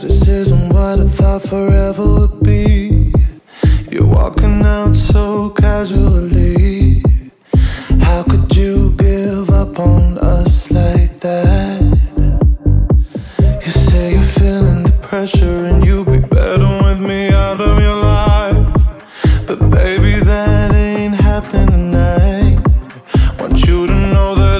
This isn't what I thought forever would be. You're walking out so casually. How could you give up on us like that? You say you're feeling the pressure and you'll be better with me out of your life. But baby, that ain't happening tonight. Want you to know that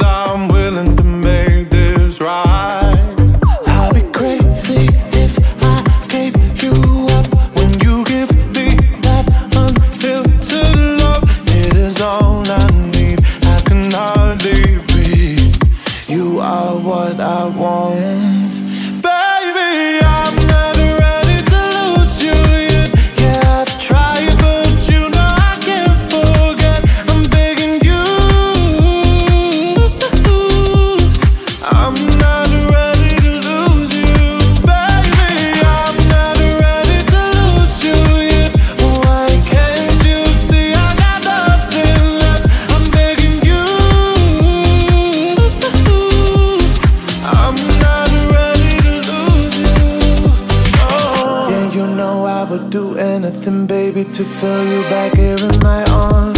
I want. Anything, baby, to feel you back here in my arms.